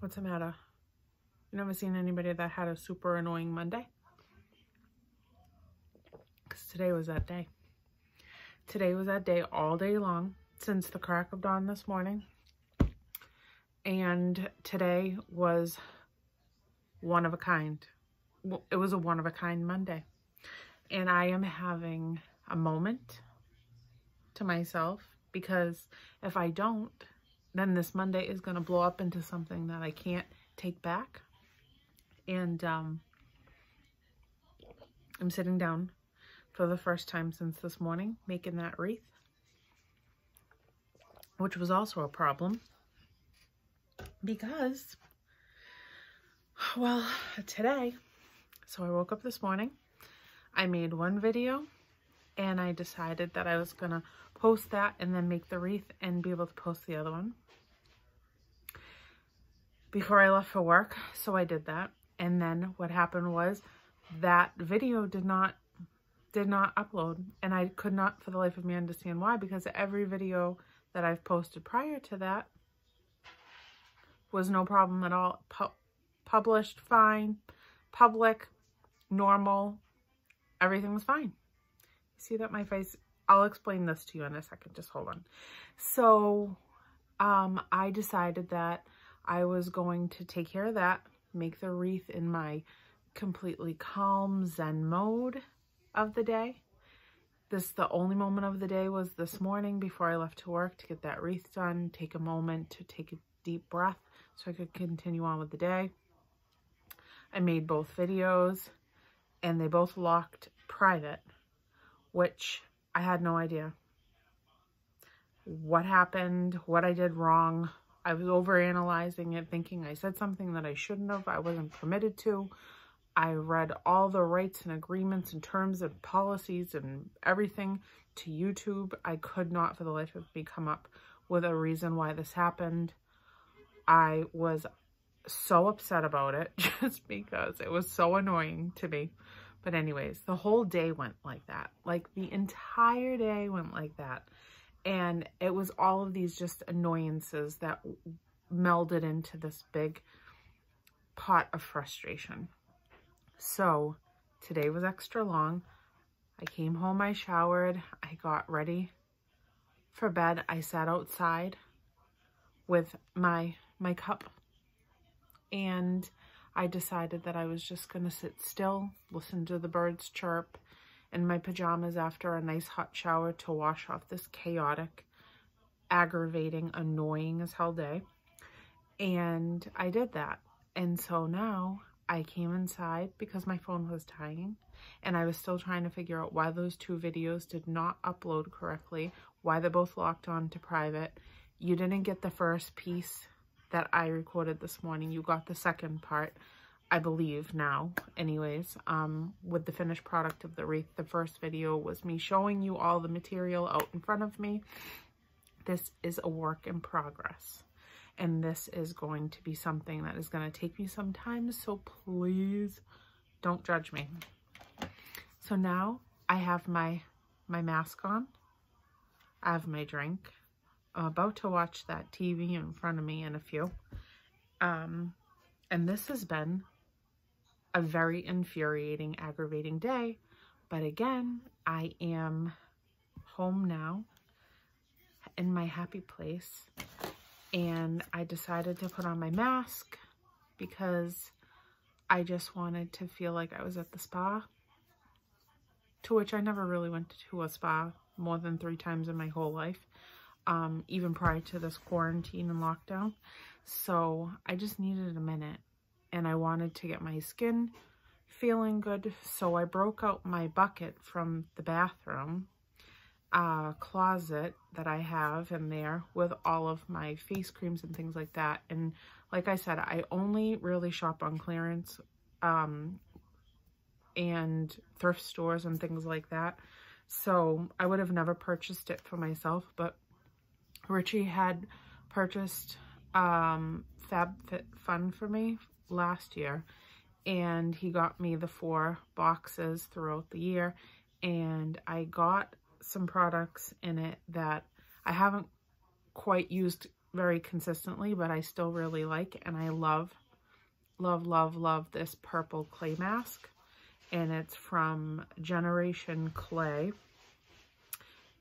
What's the matter? You never seen anybody that had a super annoying Monday? Because today was that day. Today was that day all day long since the crack of dawn this morning. And today was one of a kind. It was a one of a kind Monday. And I am having a moment to myself because if I don't, then this Monday is going to blow up into something that I can't take back. And um, I'm sitting down for the first time since this morning, making that wreath, which was also a problem because, well, today, so I woke up this morning, I made one video and I decided that I was going to post that and then make the wreath and be able to post the other one before I left for work. So I did that. And then what happened was that video did not did not upload and I could not for the life of me understand why because every video that I've posted prior to that was no problem at all. Pu published fine, public, normal, everything was fine. See that my face, I'll explain this to you in a second, just hold on. So um, I decided that I was going to take care of that, make the wreath in my completely calm Zen mode of the day. This, the only moment of the day was this morning before I left to work to get that wreath done, take a moment to take a deep breath so I could continue on with the day. I made both videos and they both locked private, which I had no idea what happened, what I did wrong. I was overanalyzing it, thinking I said something that I shouldn't have. I wasn't permitted to. I read all the rights and agreements and terms and policies and everything to YouTube. I could not for the life of me come up with a reason why this happened. I was so upset about it just because it was so annoying to me. But anyways, the whole day went like that. Like the entire day went like that. And it was all of these just annoyances that melded into this big pot of frustration. So today was extra long. I came home, I showered, I got ready for bed. I sat outside with my my cup and I decided that I was just going to sit still, listen to the birds chirp in my pajamas after a nice hot shower to wash off this chaotic, aggravating, annoying as hell day. And I did that. And so now I came inside because my phone was dying and I was still trying to figure out why those two videos did not upload correctly, why they're both locked on to private. You didn't get the first piece that I recorded this morning. You got the second part, I believe now, anyways, um, with the finished product of the wreath. The first video was me showing you all the material out in front of me. This is a work in progress and this is going to be something that is going to take me some time, so please don't judge me. So now I have my, my mask on. I have my drink. I'm about to watch that TV in front of me in a few. Um, and this has been a very infuriating, aggravating day. But again, I am home now in my happy place and I decided to put on my mask because I just wanted to feel like I was at the spa, to which I never really went to a spa more than three times in my whole life, um, even prior to this quarantine and lockdown. So I just needed a minute and I wanted to get my skin feeling good. So I broke out my bucket from the bathroom uh, closet that I have in there with all of my face creams and things like that. And like I said, I only really shop on clearance um, and thrift stores and things like that. So I would have never purchased it for myself, but Richie had purchased um, FabFitFun for me last year and he got me the four boxes throughout the year and I got some products in it that I haven't quite used very consistently, but I still really like. And I love, love, love, love this purple clay mask. And it's from Generation Clay.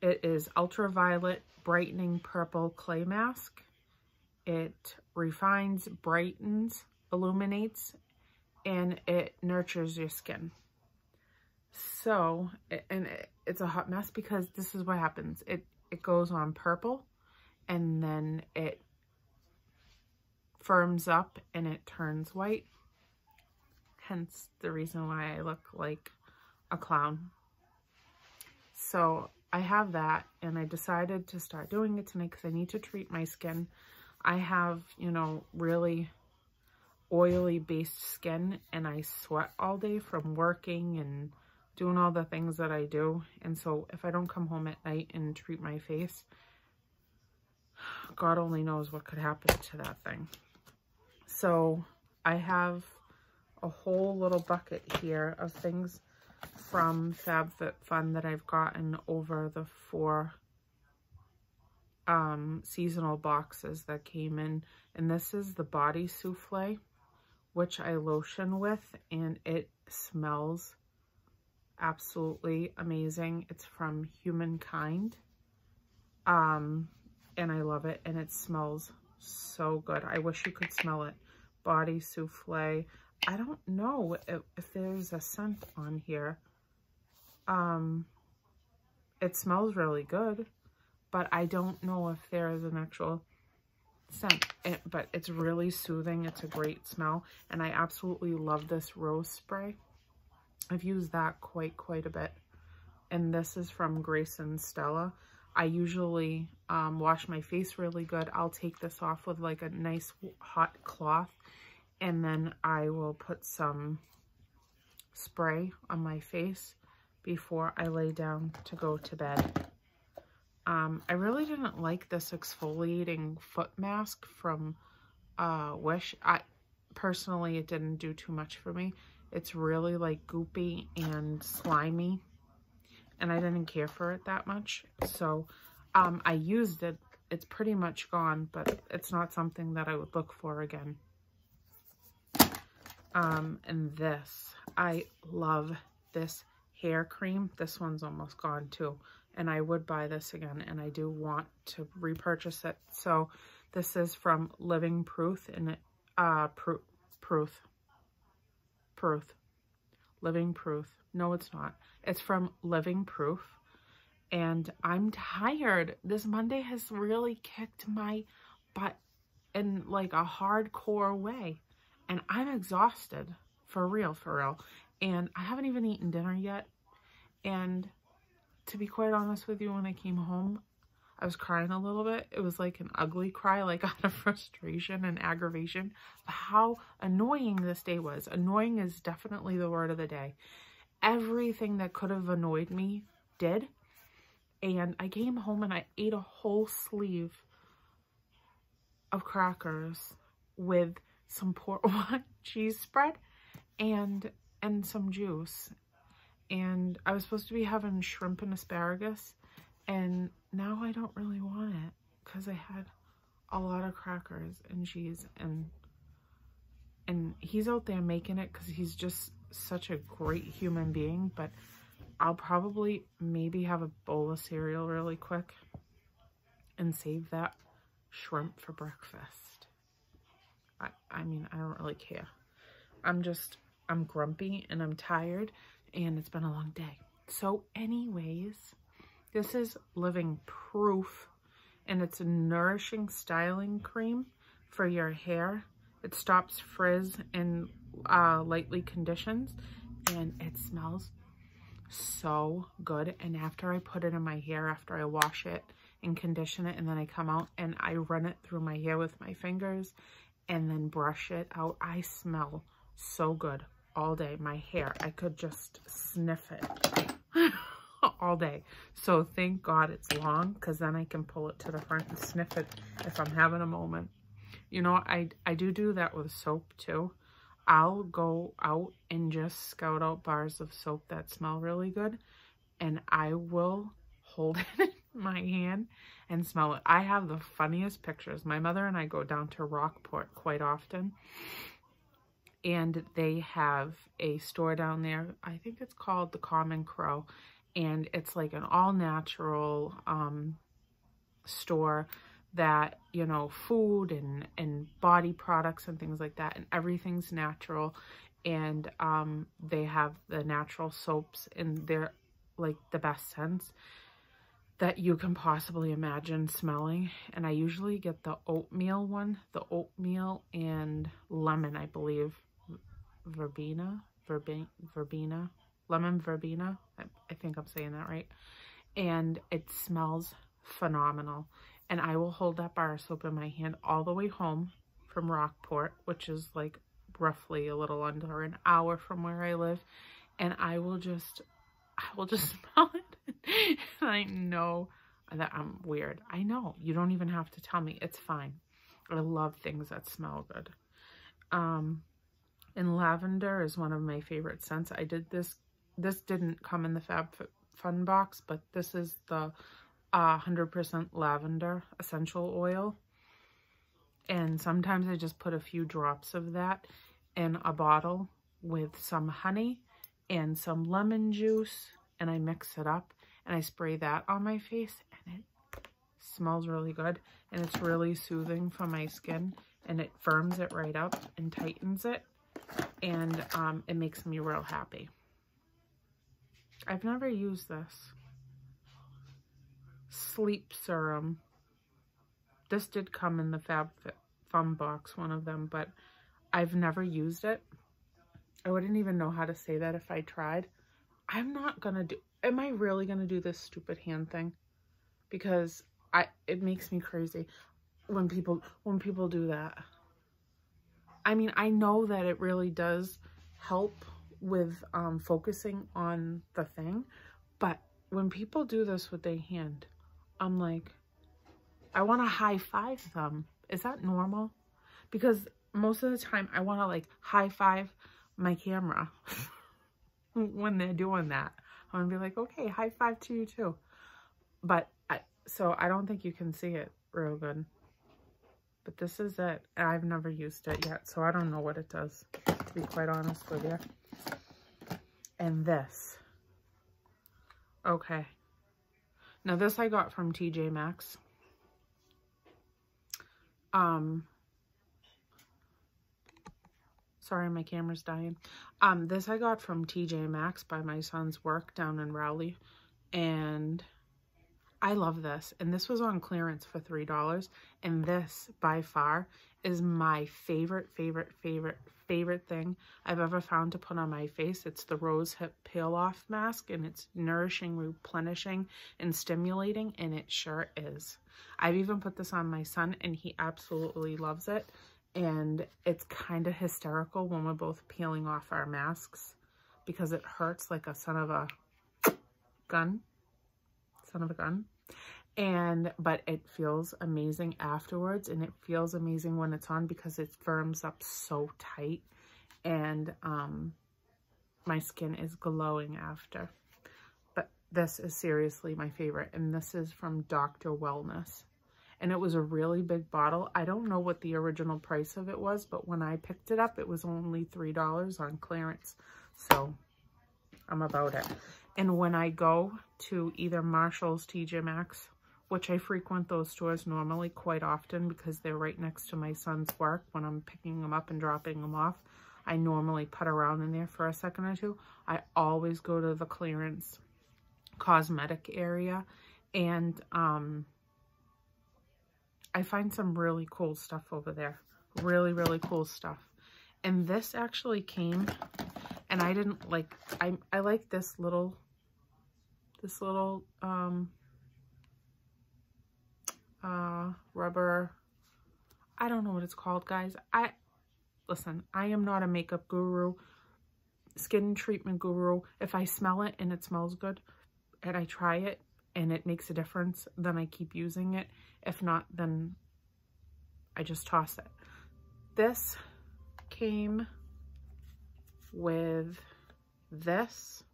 It is ultraviolet brightening purple clay mask. It refines, brightens, illuminates, and it nurtures your skin. So, and it's a hot mess because this is what happens. It, it goes on purple and then it firms up and it turns white. Hence the reason why I look like a clown. So I have that and I decided to start doing it tonight because I need to treat my skin. I have, you know, really oily based skin and I sweat all day from working and doing all the things that I do. And so if I don't come home at night and treat my face, God only knows what could happen to that thing. So I have a whole little bucket here of things from FabFitFun that I've gotten over the four um, seasonal boxes that came in. And this is the Body Souffle, which I lotion with, and it smells absolutely amazing. It's from Humankind. Um, and I love it, and it smells so good. I wish you could smell it. Body Souffle. I don't know if, if there's a scent on here. Um, it smells really good, but I don't know if there is an actual scent, but it's really soothing. It's a great smell, and I absolutely love this rose spray. I've used that quite, quite a bit, and this is from Grace and Stella. I usually um, wash my face really good. I'll take this off with like a nice hot cloth, and then I will put some spray on my face before I lay down to go to bed. Um, I really didn't like this exfoliating foot mask from uh, Wish. I Personally, it didn't do too much for me. It's really like goopy and slimy. And I didn't care for it that much. So um, I used it. It's pretty much gone, but it's not something that I would look for again. Um, and this, I love this hair cream. This one's almost gone too. And I would buy this again. And I do want to repurchase it. So this is from Living Proof. And it, uh, Proof. Proof. Proof. Living Proof. No, it's not. It's from Living Proof. And I'm tired. This Monday has really kicked my butt in like a hardcore way. And I'm exhausted. For real, for real. And I haven't even eaten dinner yet. And to be quite honest with you, when I came home, I was crying a little bit. It was like an ugly cry, like out of frustration and aggravation. How annoying this day was. Annoying is definitely the word of the day. Everything that could have annoyed me did. And I came home and I ate a whole sleeve of crackers with some port wine cheese spread and and some juice and I was supposed to be having shrimp and asparagus and now I don't really want it because I had a lot of crackers and cheese and and he's out there making it because he's just such a great human being but I'll probably maybe have a bowl of cereal really quick and save that shrimp for breakfast. I, I mean, I don't really care. I'm just, I'm grumpy and I'm tired and it's been a long day. So anyways, this is Living Proof and it's a nourishing styling cream for your hair. It stops frizz and uh, lightly conditions and it smells so good. And after I put it in my hair, after I wash it and condition it, and then I come out and I run it through my hair with my fingers and then brush it out, I smell so good all day. My hair, I could just sniff it all day. So thank God it's long because then I can pull it to the front and sniff it if I'm having a moment. You know, I, I do do that with soap too. I'll go out and just scout out bars of soap that smell really good and I will hold it in my hand and smell it. I have the funniest pictures. My mother and I go down to Rockport quite often. And they have a store down there. I think it's called the Common Crow. And it's like an all-natural um, store that, you know, food and, and body products and things like that. And everything's natural. And um, they have the natural soaps and they're like the best scents that you can possibly imagine smelling. And I usually get the oatmeal one, the oatmeal and lemon, I believe. Verbena, verbena, verbena, lemon verbena. I, I think I'm saying that right. And it smells phenomenal. And I will hold that bar soap in my hand all the way home from Rockport, which is like roughly a little under an hour from where I live. And I will just, I will just smell it I know that I'm weird. I know. You don't even have to tell me. It's fine. I love things that smell good. Um, and lavender is one of my favorite scents. I did this. This didn't come in the Fab Fun box, but this is the 100% uh, lavender essential oil. And sometimes I just put a few drops of that in a bottle with some honey and some lemon juice and I mix it up and I spray that on my face and it smells really good and it's really soothing for my skin and it firms it right up and tightens it and um, it makes me real happy. I've never used this. Sleep serum. This did come in the Fab Fun box, one of them, but I've never used it. I wouldn't even know how to say that if I tried. I'm not gonna do, am I really to do this stupid hand thing? Because I it makes me crazy when people when people do that. I mean, I know that it really does help with um, focusing on the thing, but when people do this with their hand, I'm like, I want to high five them. Is that normal? Because most of the time I want to like high five my camera when they're doing that. I'm gonna be like, okay, high five to you too. But I, so I don't think you can see it real good. But this is it. I've never used it yet, so I don't know what it does, to be quite honest with you. And this. Okay. Now this I got from TJ Maxx. Um, Sorry, my camera's dying. Um, this I got from TJ Maxx by my son's work down in Rowley. And I love this. And this was on clearance for $3. And this, by far, is my favorite, favorite, favorite, favorite thing I've ever found to put on my face. It's the Rose Hip Peel Off Mask. And it's nourishing, replenishing, and stimulating. And it sure is. I've even put this on my son, and he absolutely loves it and it's kind of hysterical when we're both peeling off our masks because it hurts like a son of a gun, son of a gun. And, but it feels amazing afterwards and it feels amazing when it's on because it firms up so tight and, um, my skin is glowing after. But this is seriously my favorite and this is from Dr. Wellness and it was a really big bottle. I don't know what the original price of it was, but when I picked it up, it was only $3 on clearance. So I'm about it. And when I go to either Marshall's, TJ Maxx, which I frequent those stores normally quite often because they're right next to my son's work when I'm picking them up and dropping them off. I normally put around in there for a second or two. I always go to the clearance cosmetic area and um, I find some really cool stuff over there. Really, really cool stuff. And this actually came, and I didn't like, I, I like this little, this little, um, uh, rubber, I don't know what it's called, guys. I, listen, I am not a makeup guru, skin treatment guru. If I smell it and it smells good, and I try it, and it makes a difference, then I keep using it. If not, then I just toss it. This came with this.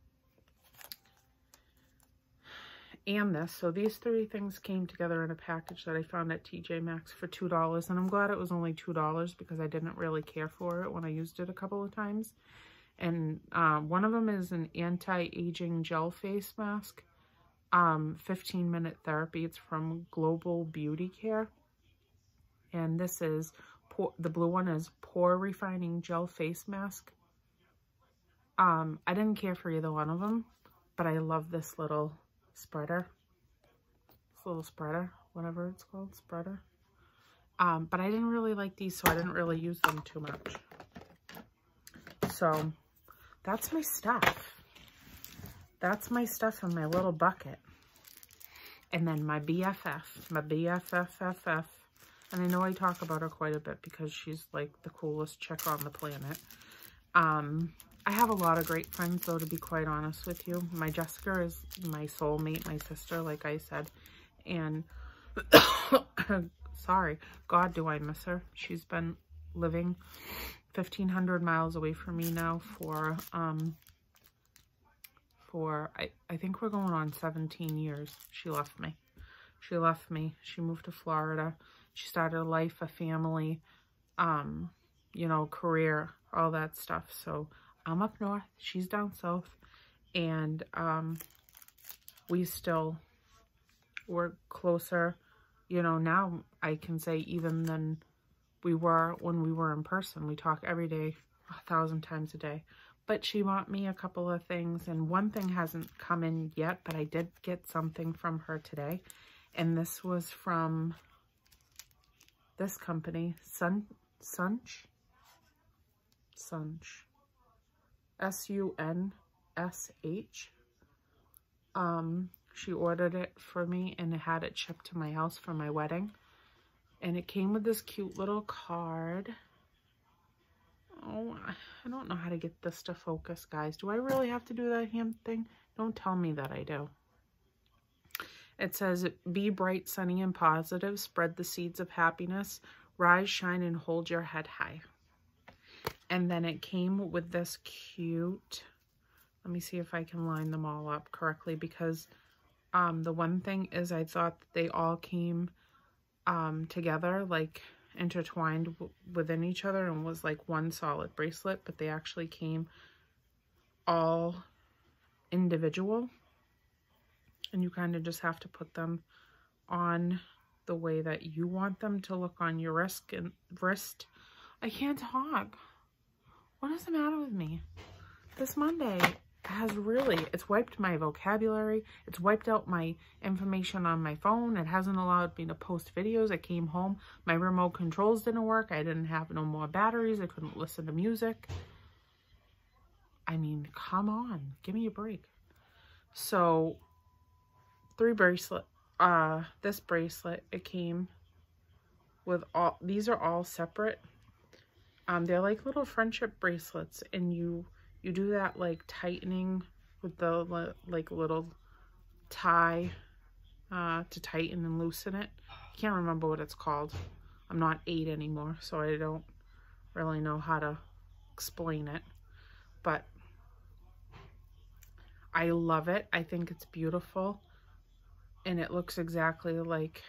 And this. So these three things came together in a package that I found at TJ Maxx for $2. And I'm glad it was only $2 because I didn't really care for it when I used it a couple of times. And um, one of them is an anti-aging gel face mask. Um, 15 minute therapy. It's from Global Beauty Care. And this is, the blue one is Pore Refining Gel Face Mask. Um, I didn't care for either one of them, but I love this little spreader. This little spreader, whatever it's called, spreader. Um, but I didn't really like these, so I didn't really use them too much. So, that's my stuff. That's my stuff in my little bucket. And then my BFF, my BFFFF. And I know I talk about her quite a bit because she's like the coolest chick on the planet. Um, I have a lot of great friends, though, to be quite honest with you. My Jessica is my soulmate, my sister, like I said. And, sorry, God, do I miss her. She's been living 1,500 miles away from me now for, um, for, I, I think we're going on 17 years. She left me. She left me. She moved to Florida. She started a life, a family, um, you know, career, all that stuff. So, I'm up north, she's down south, and um, we still were closer, you know, now I can say even than we were when we were in person. We talk every day, a thousand times a day. But she bought me a couple of things, and one thing hasn't come in yet, but I did get something from her today. And this was from this company, Sun, Sunch? Sunch. S-U-N-S-H. Um, she ordered it for me and had it shipped to my house for my wedding. And it came with this cute little card. Oh, I don't know how to get this to focus, guys. Do I really have to do that hand thing? Don't tell me that I do. It says, be bright, sunny, and positive. Spread the seeds of happiness. Rise, shine, and hold your head high. And then it came with this cute, let me see if I can line them all up correctly because um, the one thing is I thought they all came um, together, like intertwined within each other and was like one solid bracelet, but they actually came all individual. And you kind of just have to put them on the way that you want them to look on your wrist and wrist. I can't talk. What is the matter with me? This Monday has really, it's wiped my vocabulary. It's wiped out my information on my phone. It hasn't allowed me to post videos. I came home, my remote controls didn't work. I didn't have no more batteries. I couldn't listen to music. I mean, come on, give me a break. So, three bracelet, uh, this bracelet, it came with all, these are all separate um, they're like little friendship bracelets and you, you do that like tightening with the like little tie uh, to tighten and loosen it. I can't remember what it's called. I'm not eight anymore, so I don't really know how to explain it. But I love it. I think it's beautiful. And it looks exactly like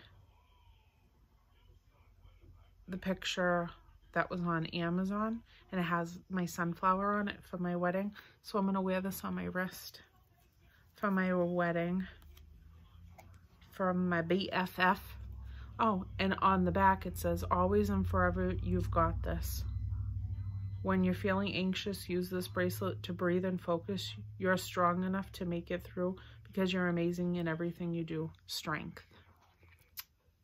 the picture that was on Amazon and it has my sunflower on it for my wedding. So I'm to wear this on my wrist for my wedding from my BFF. Oh, and on the back it says, always and forever, you've got this. When you're feeling anxious, use this bracelet to breathe and focus. You're strong enough to make it through because you're amazing in everything you do. Strength.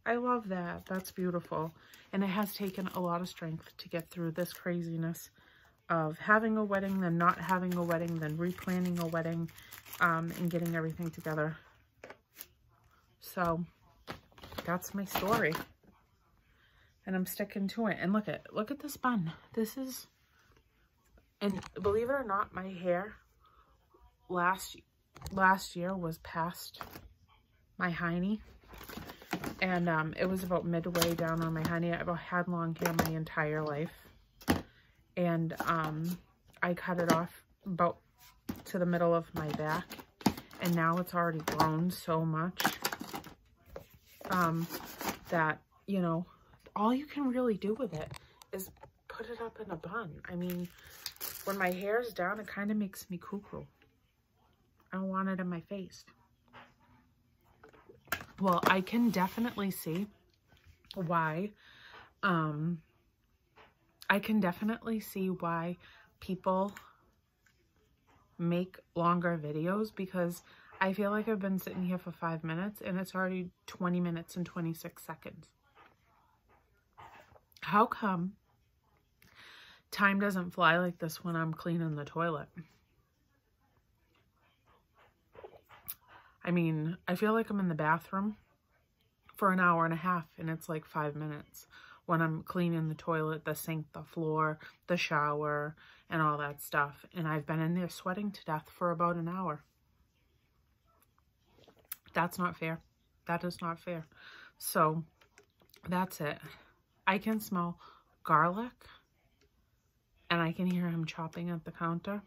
I love that. That's beautiful. And it has taken a lot of strength to get through this craziness of having a wedding, then not having a wedding, then replanning a wedding, um, and getting everything together. So that's my story. And I'm sticking to it. And look at look at this bun. This is and believe it or not, my hair last last year was past my hiney and um, it was about midway down on my honey. I've had long hair my entire life. And um, I cut it off about to the middle of my back. And now it's already grown so much um, that, you know, all you can really do with it is put it up in a bun. I mean, when my hair is down, it kind of makes me cuckoo. I don't want it in my face. Well, I can definitely see why, um, I can definitely see why people make longer videos because I feel like I've been sitting here for five minutes and it's already 20 minutes and 26 seconds. How come time doesn't fly like this when I'm cleaning the toilet? I mean, I feel like I'm in the bathroom for an hour and a half and it's like five minutes when I'm cleaning the toilet, the sink, the floor, the shower, and all that stuff. And I've been in there sweating to death for about an hour. That's not fair. That is not fair. So that's it. I can smell garlic and I can hear him chopping at the counter.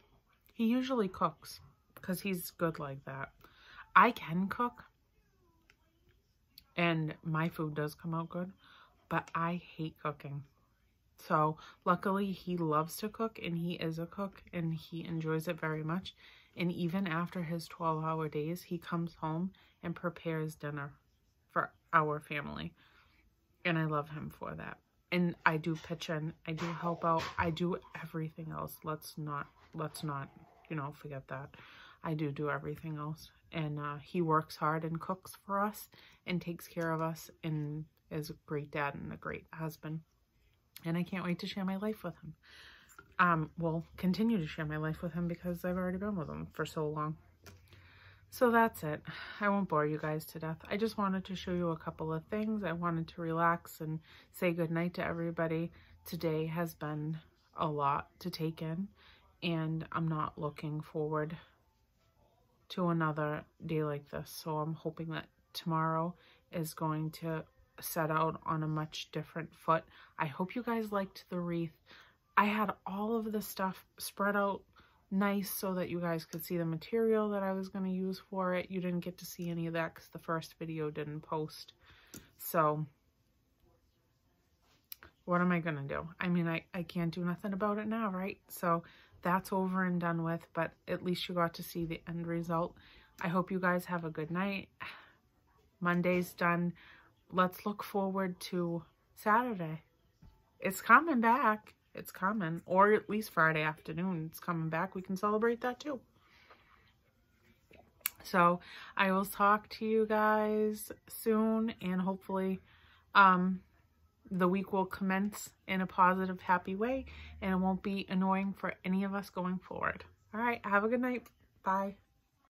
He usually cooks because he's good like that. I can cook and my food does come out good, but I hate cooking. So luckily he loves to cook and he is a cook and he enjoys it very much. And even after his 12 hour days, he comes home and prepares dinner for our family. And I love him for that. And I do pitch in, I do help out, I do everything else. Let's not, let's not, you know, forget that. I do do everything else. And uh, he works hard and cooks for us and takes care of us and is a great dad and a great husband. And I can't wait to share my life with him. Um, will continue to share my life with him because I've already been with him for so long. So that's it. I won't bore you guys to death. I just wanted to show you a couple of things. I wanted to relax and say goodnight to everybody. Today has been a lot to take in and I'm not looking forward to another day like this. So I'm hoping that tomorrow is going to set out on a much different foot. I hope you guys liked the wreath. I had all of the stuff spread out nice so that you guys could see the material that I was going to use for it. You didn't get to see any of that because the first video didn't post. So, what am I going to do? I mean, I, I can't do nothing about it now, right? So, that's over and done with, but at least you got to see the end result. I hope you guys have a good night. Monday's done. Let's look forward to Saturday. It's coming back. It's coming. Or at least Friday afternoon. It's coming back. We can celebrate that too. So I will talk to you guys soon and hopefully um, the week will commence in a positive, happy way and it won't be annoying for any of us going forward. All right. Have a good night. Bye.